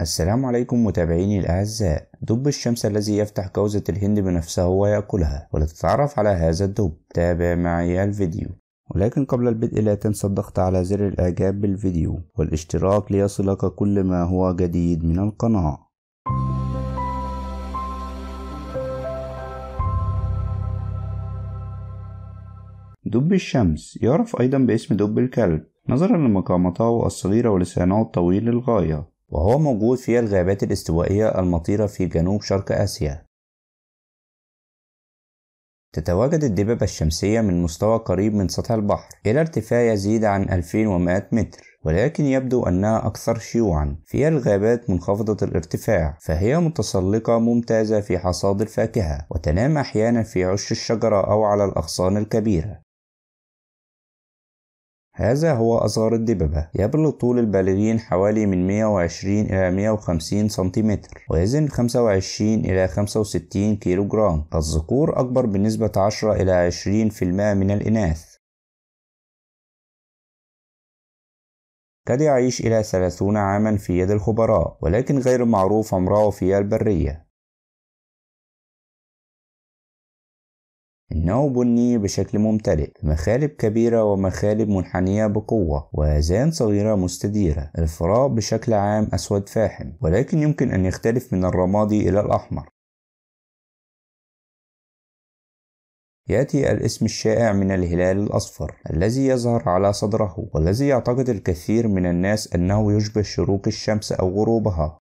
السلام عليكم متابعيني الأعزاء. دب الشمس الذي يفتح كوزة الهند بنفسه ويأكلها ولتتعرف على هذا الدب. تابع معي الفيديو. ولكن قبل البدء لا تنسى الضغط على زر الإعجاب بالفيديو والاشتراك ليصلك كل ما هو جديد من القناة. دب الشمس. يعرف أيضا باسم دب الكلب. نظرا لمقامته الصغيرة ولسانه الطويل للغاية. وهو موجود في الغابات الاستوائية المطيرة في جنوب شرق آسيا. تتواجد الدببة الشمسية من مستوى قريب من سطح البحر إلى ارتفاع يزيد عن 2100 متر ولكن يبدو أنها أكثر شيوعا في الغابات منخفضة الارتفاع فهي متسلقة ممتازة في حصاد الفاكهة وتنام أحيانا في عش الشجرة أو على الأغصان الكبيرة. هذا هو أصغر الدببة يبلغ طول البالغين حوالي من 120 إلى 150 سنتيمتر ويزن 25 إلى 65 كيلو جرام الذكور أكبر بنسبة 10 إلى 20% من الإناث. قد يعيش إلى 30 عاما في يد الخبراء ولكن غير معروف عمره في البرية. إنه بني بشكل ممتلئ مخالب كبيرة ومخالب منحنية بقوة وآذان صغيرة مستديرة الفراء بشكل عام أسود فاحم ولكن يمكن أن يختلف من الرمادي إلى الأحمر. يأتي الاسم الشائع من الهلال الأصفر الذي يظهر على صدره والذي يعتقد الكثير من الناس أنه يشبه شروق الشمس أو غروبها.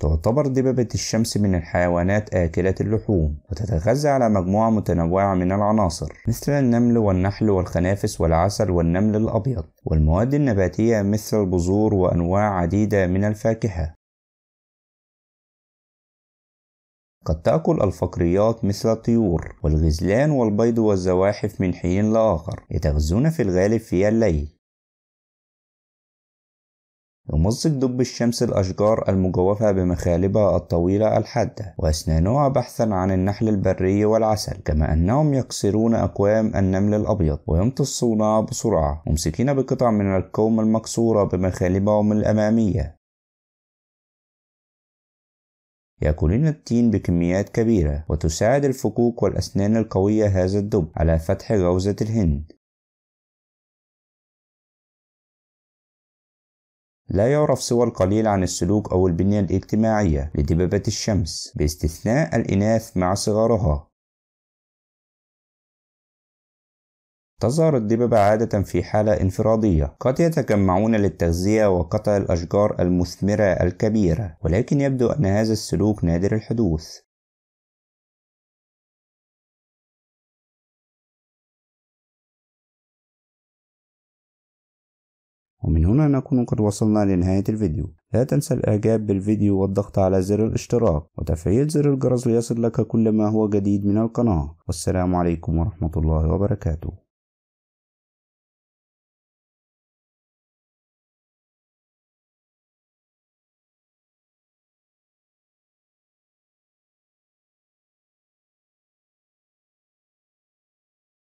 تعتبر دببة الشمس من الحيوانات آكلة اللحوم وتتغذى على مجموعة متنوعة من العناصر مثل النمل والنحل والخنافس والعسل والنمل الأبيض والمواد النباتية مثل البذور وأنواع عديدة من الفاكهة. قد تأكل الفقريات مثل الطيور والغزلان والبيض والزواحف من حين لآخر يتغذون في الغالب في الليل. يمزق دب الشمس الأشجار المجوفة بمخالبها الطويلة الحادة وأسنانها بحثا عن النحل البري والعسل كما أنهم يكسرون أكوام النمل الأبيض ويمتصونها بسرعة ممسكين بقطع من الكوم المكسورة بمخالبهم الأمامية. يأكلون التين بكميات كبيرة وتساعد الفكوك والأسنان القوية هذا الدب على فتح غوزة الهند. لا يعرف سوى القليل عن السلوك أو البنية الاجتماعية لدببة الشمس باستثناء الإناث مع صغارها تظهر الدببة عادة في حالة انفرادية. قد يتجمعون للتغذية وقطع الأشجار المثمرة الكبيرة ولكن يبدو أن هذا السلوك نادر الحدوث. ومن هنا نكون قد وصلنا لنهاية الفيديو. لا تنسى الإعجاب بالفيديو والضغط على زر الاشتراك وتفعيل زر الجرس ليصل لك كل ما هو جديد من القناة. والسلام عليكم ورحمة الله وبركاته.